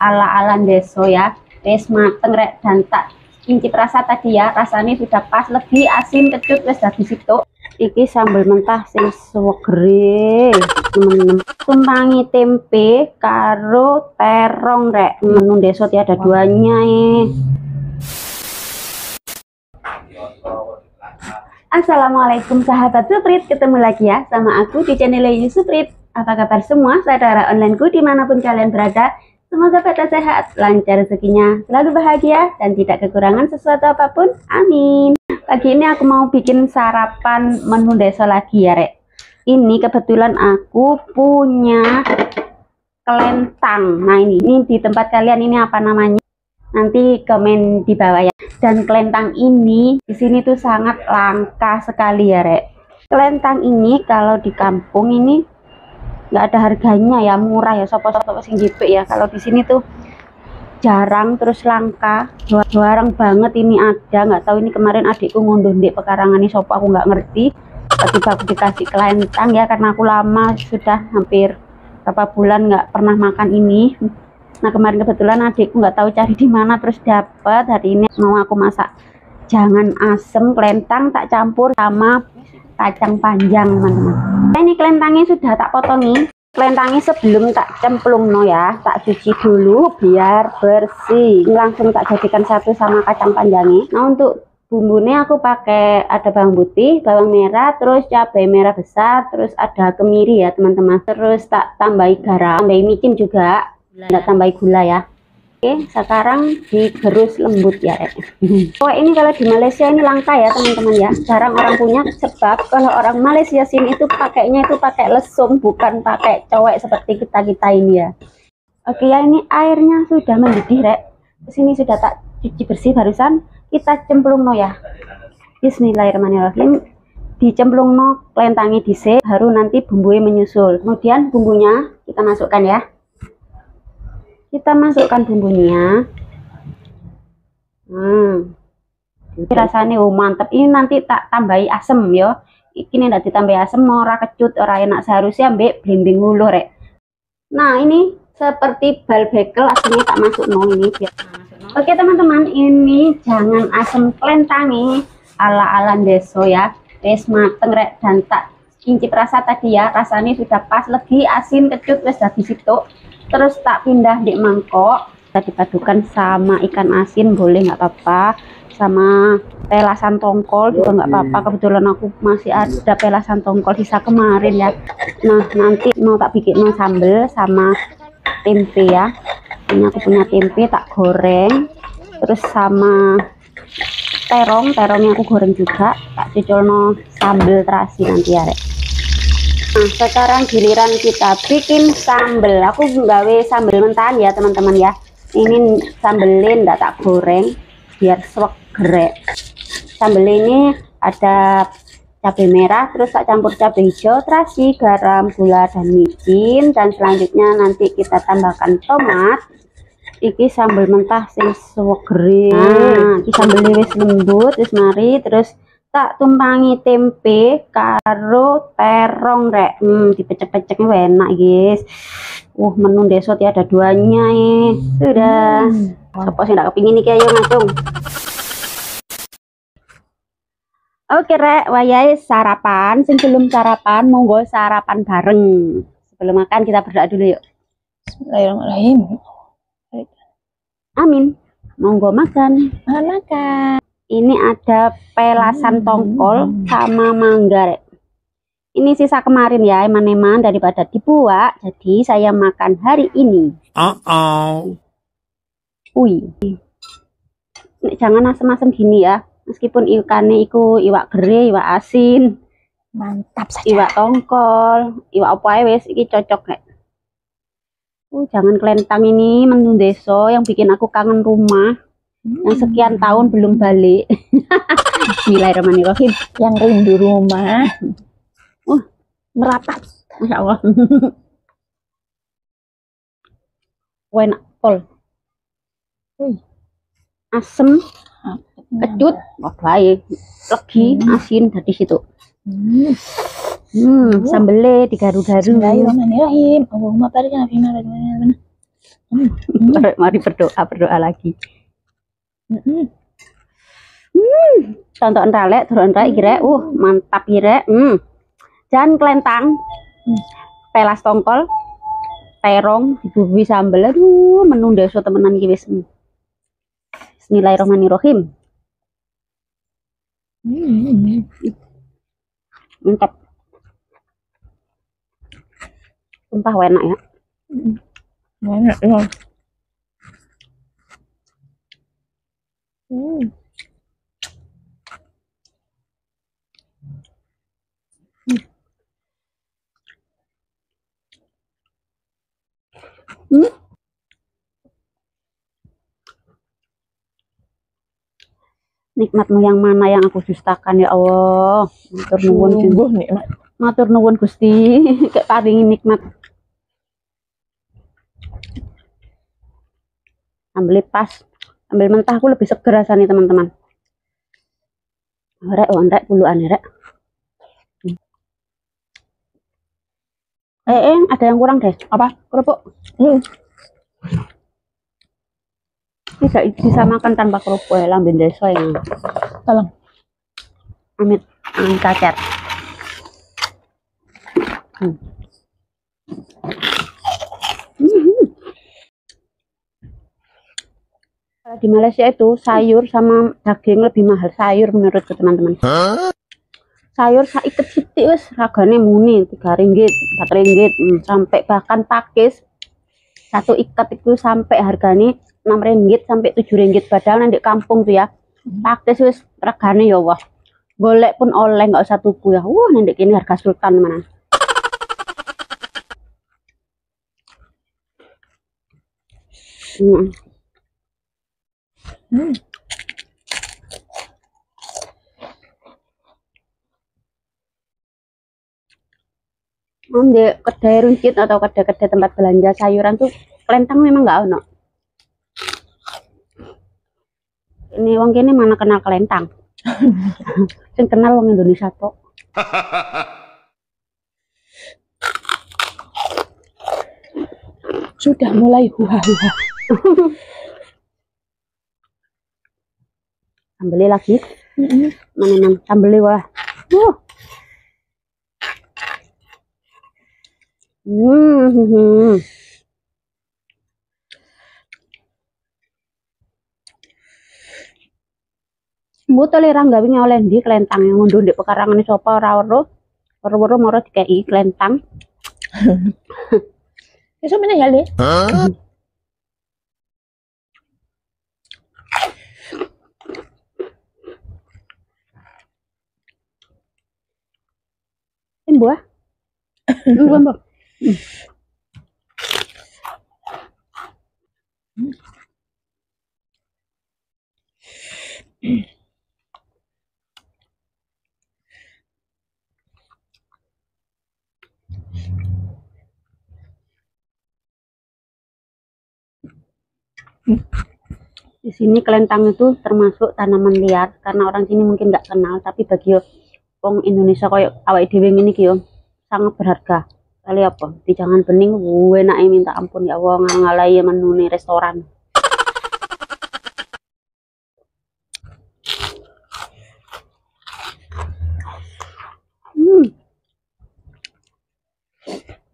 ala-ala deso ya. Wis mateng rek dan tak incip rasa tadi ya. Rasanya sudah pas lebih asin kecut wis habis itu iki sambal mentah sing swegere temen-temen tumpangi tempe karo terong rek. Menu deso tiada duanya eh Assalamualaikum sahabat Suprit. Ketemu lagi ya sama aku di channel Suprit Apa kabar semua? Saudara onlineku di mana pun kalian berada Semoga pada sehat, lancar rezekinya, selalu bahagia Dan tidak kekurangan sesuatu apa pun, amin. Pagi ini aku mau bikin sarapan menu deso lagi ya rek. Ini kebetulan aku punya kelentang. Nah ini, ini di tempat kalian ini apa namanya? Nanti komen di bawah ya. Dan kelentang ini di sini tuh sangat langka sekali ya rek. Kelentang ini kalau di kampung ini nggak ada harganya ya murah ya sopo-sopo sing ya. Kalau di sini tuh jarang terus langka. Jarang banget ini ada. Nggak tahu ini kemarin adikku ngunduh di pekarangan ini sopo aku nggak ngerti. Tiba aku dikasih kelentang ya karena aku lama sudah hampir berapa bulan nggak pernah makan ini. Nah kemarin kebetulan adikku nggak tahu cari di mana terus dapat hari ini mau aku masak jangan asem kelentang tak campur sama kacang panjang teman-teman ini kelentangnya sudah tak potongi kelentangnya sebelum tak cemplung no ya. Tak cuci dulu biar bersih. Langsung tak jadikan satu sama kacang panjangnya. Nah untuk bumbunya aku pakai ada bawang putih bawang merah terus cabai merah besar terus ada kemiri ya teman-teman. Terus tak tambahi garam tambahi micin juga. Nggak tambah gula ya Oke, sekarang digerus lembut ya. Oh, ini kalau di Malaysia ini langka ya, teman-teman ya. Jarang orang punya sebab kalau orang Malaysia sini itu pakainya itu pakai lesung, bukan pakai cowek seperti kita-kita ini ya. Oke ya, ini airnya sudah mendidih, Rek. Sini sudah tak cuci bersih barusan. Kita cemplung no ya. Bismillahirrahmanirrahim. Dicemplung no kelentangi dhisik, baru nanti bumbunya menyusul. Kemudian bumbunya kita masukkan ya kita masukkan bumbunya. Hmm. rasanya oh mantep. Ini nanti tak tambahi asem ya ini tidak ditambahi asem ora kecut ora enak. Seharusnya ambek blimbing ulu rek. Nah ini seperti bal bekel aslinya tak masuk no ini biar oke teman-teman ini jangan asem kelentangi ala-ala deso ya. Wes mateng rek dan tak incip rasa tadi ya. Rasanya sudah pas lebih asin kecut wes habis itu terus tak pindah di mangkok. Kita dipadukan sama ikan asin boleh nggak apa-apa. Sama pelasan tongkol juga nggak apa-apa. Kebetulan aku masih ada pelasan tongkol sisa kemarin ya. Nah nanti mau tak bikin no sambel sama tempe ya. Ini aku punya tempe tak goreng. Terus sama terong terongnya aku goreng juga. Tak cucul no sambel terasi nanti ya rek Nah, sekarang giliran kita bikin sambel. Aku nggawe sambel mentahan ya, teman-teman ya. Ini sambelin enggak tak goreng biar seger. Sambel ini ada cabai merah, terus tak campur cabai hijau, terasi, garam, gula dan micin dan selanjutnya nanti kita tambahkan tomat. Iki sambel mentah sing seger. Nah, iki sambel wis lembut, wis mari terus tak tumpangi tempe karo terong rek hmm dipecek-peceknya enak guys uh menu deso ada duanya eh sudah hmm. siapa sih tidak kepingin nih kayak ngacung Oke rek, wayai sarapan. Sebelum sarapan, monggo sarapan bareng. Sebelum makan kita berdoa dulu yuk. Bismillahirrahmanirrahim. Amin. Monggo makan. Makan ini ada pelasan tongkol sama mangga ini sisa kemarin ya eman-eman daripada dibuat. Jadi saya makan hari ini. Uh oh Wih. jangan asem-asem gini ya. Meskipun ikannya iku iwak gere iwak asin. Mantap saja. Iwak tongkol. Iwak apa ya wes iki cocok nek uh, jangan kelentang ini menu deso yang bikin aku kangen rumah yang sekian tahun belum balik. Bismillahirrahmanirrahim. Yang rindu rumah. Uh, merapat. Masya Allah. Enak pol. Asem, kecut, oh baik. Legi, hmm. asin dari situ. Hmm, hmm sambelnya digaru-garu. Bismillahirrahmanirrahim. Allahumma barik lana Hmm. Mari berdoa, berdoa lagi. Mm-mm. Contoh entalek, turun entalek kira, uh mantap kira. Hmm. Jangan kelentang, Hmm. pelas tongkol, terong, dibubuhi sambel. Aduh, menu deso temenan iki wis. Hmm. Bismillahirrahmanirrahim. Mm. Mantap. Sumpah enak ya. Enak ya. Nikmatmu yang mana yang aku dustakan ya Allah. Matur nuwun Gusti. Sungguh nikmat. Matur nuwun Gusti. Kayak paringi nikmat. Ambil pas. Ambil mentah aku lebih seger rasanya teman-teman. Rek, oh, rek, puluhan rek. Eh, eh, ada yang kurang deh. Apa? Kerupuk. Hmm. Tidak disamakan tanpa kerupuk ya, lambin desa yang Tolong. amit amit cacat. Hmm. Kalau di Malaysia itu sayur sama daging lebih mahal sayur menurutku teman-teman. Sayur saiket sithik wis regane muni 3 ringgit, 4 ringgit, hmm, sampai bahkan pakis satu ikat itu sampai harganya 6 ringgit sampai 7 ringgit padahal nanti kampung tuh ya pakis wis regane ya wah golek pun oleh nggak usah tuku ya wah nanti kini harga sultan mana Hmm. Hmm. Om di kedai runcit atau kedai-kedai tempat belanja sayuran tuh kelentang memang nggak ono. Ini wong kene mana kenal kelentang. Sing kenal wong Indonesia tok. Sudah mulai huha-huha. Sambeli lagi. Mm-mm. Mana nang wah. Wuh. Hmm. hmm, hmm. Mbuto le ranggawinge oleh ndi kelentang yang ngunduh ndek pekarangane sapa ora weruh. Weruh-weruh moro dikei kelentang. Eso mana ya, Le? Imbu ah. Imbu imbu. Di sini kelentang itu termasuk tanaman liar karena orang sini mungkin nggak kenal tapi bagi wong Indonesia koyo awake dhewe ngene iki yo sangat berharga. Kali apa? Di jangan bening enake minta ampun ya Allah ngalai menune restoran. Hmm.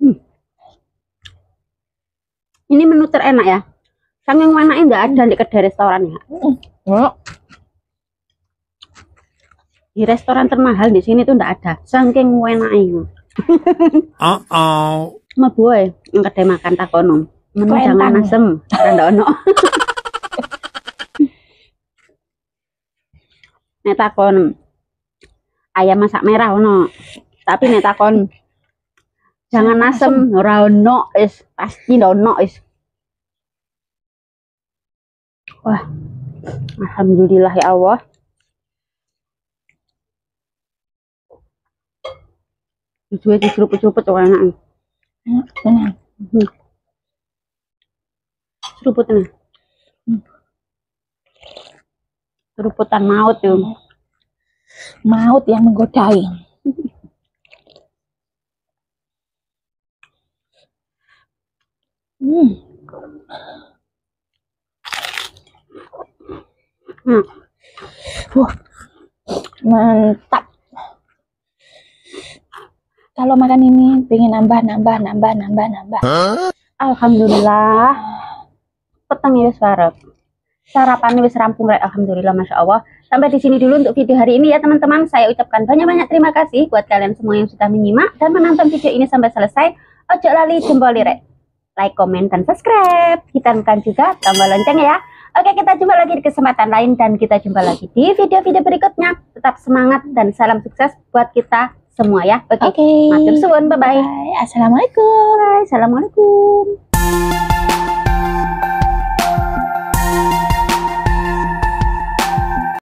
Hmm. Ini menu terenak ya. Saking enaknya nggak ada di kedai restoran ya. Oh, Di restoran termahal di sini tuh nggak ada. Saking enaknya. Uh-oh. Sama boy, yang kedai makan takonom. Menu Kok jangan asem, karena ono. Nek takon ayam masak merah ono. Tapi nek takon jangan asem, ora ono is pasti ono is. Wah. Alhamdulillah ya Allah. Jujur diseruput-seruput kok enak. tenang. Seruput ini. Seruputan maut tuh. Maut yang menggodai. Hmm. Hmm. Wah, mantap. Kalau makan ini pengen nambah, nambah, nambah, nambah, nambah. Alhamdulillah. Petang ya wis warep. Sarapan wis rampung rek. Alhamdulillah Masya Allah. Sampai di sini dulu untuk video hari ini ya teman-teman. Saya ucapkan banyak-banyak terima kasih buat kalian semua yang sudah menyimak dan menonton video ini sampai selesai. Ojo lali jempol rek. Like, komen, dan subscribe. Hidupkan juga tombol lonceng ya. Oke, kita jumpa lagi di kesempatan lain dan kita jumpa lagi di video-video berikutnya. Tetap semangat dan salam sukses buat kita semua ya. Oke. Oke. Matur suwun. Bye-bye. Bye. Assalamualaikum. Bye. Assalamualaikum.